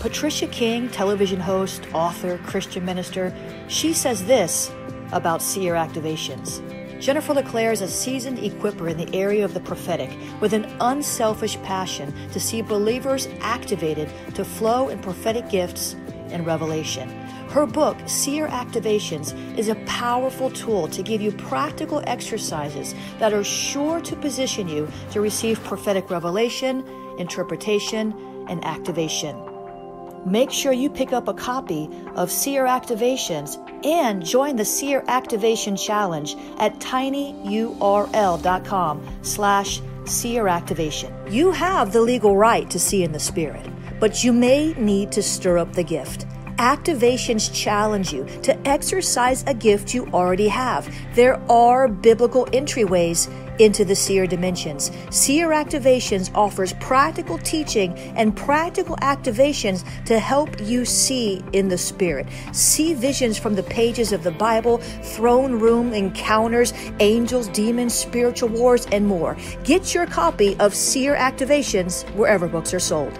Patricia King, television host, author, Christian minister, she says this about seer activations. Jennifer LeClaire is a seasoned equiper in the area of the prophetic with an unselfish passion to see believers activated to flow in prophetic gifts and revelation. Her book, Seer Activations, is a powerful tool to give you practical exercises that are sure to position you to receive prophetic revelation, interpretation, and activation. Make sure you pick up a copy of Seer Activations and join the Seer Activation Challenge at tinyurl.com slash seer activation. You have the legal right to see in the Spirit, but you may need to stir up the gift. Activations challenge you to exercise a gift you already have. There are biblical entryways into the seer dimensions. Seer Activations offers practical teaching and practical activations to help you see in the Spirit. See visions from the pages of the Bible, throne room encounters, angels, demons, spiritual wars, and more. Get your copy of Seer Activations wherever books are sold.